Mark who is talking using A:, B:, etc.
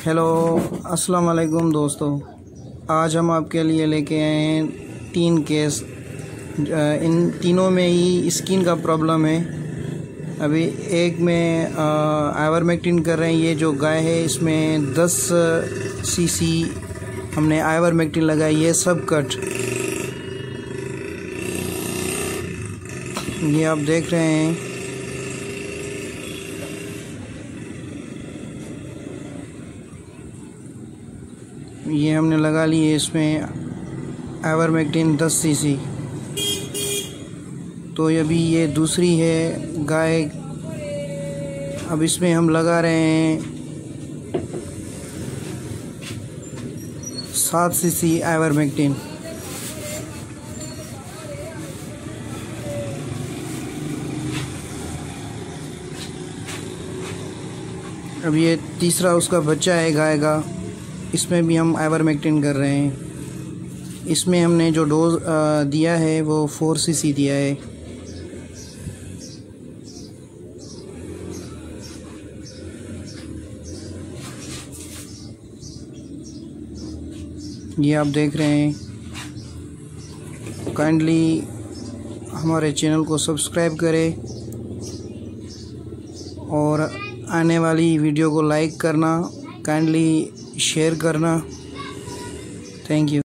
A: Hello अस्सलाम वालेकुम दोस्तों। आज हम आपके लिए लेके आए हैं तीन केस इन तीनों में ही स्किन का प्रॉब्लम है। अभी एक में आइवरमेक्टिन कर रहे हैं, ये जो गाय है, इसमें 10 सीसी हमने आइवरमेक्टिन लगाई है, सब कट ये आप देख रहे हैं। ये हमने लगा ली है इसमें एवरमेक्टिन 10 सीसी तो अभी ये दूसरी है, गाय। अब इसमें हम लगा रहे हैं सात सीसी एवरमेक्टिन अब ये तीसरा उसका बच्चा है, गाय का। इसमें भी हम आइवरमेक्टिन कर रहे हैं। इसमें हमने जो डोज दिया है, वो फोर सी सी दिया है। ये आप देख रहे हैं। काइंडली हमारे चैनल को सब्सक्राइब करें और आने वाली वीडियो को लाइक करना। काइंडली शेयर करना. Thank you